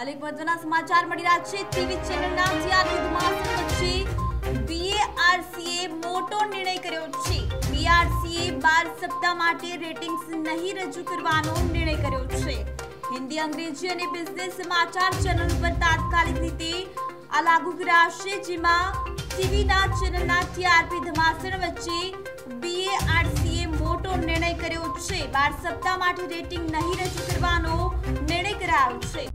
હાલ એક મહત્વના સમાચાર મળી રહ્યા છે. ટીવી ચેનલના જ્યાં દૂધમાં વચ્ચે બીએઆરસીએ મોટો નિર્ણય કર્યો છે. બીઆરસીએ બાર સપ્તાહ માટે રેટિંગ્સ નહીં રજૂ કરવાનો નિર્ણય કર્યો છે. હિન્દી, અંગ્રેજી અને બિઝનેસ સમાચાર ચેનલ પર તાત્કાલિક રીતે આ લાગુ કરાશે, જેમાં ટીવીના ચેનલના ટીઆરપી ધમાસણ વચ્ચે બીએઆરસીએ મોટો નિર્ણય કર્યો છે. બાર સપ્તાહ માટે રેટિંગ નહીં રજૂ કરવાનો નિર્ણય કરાયો છે.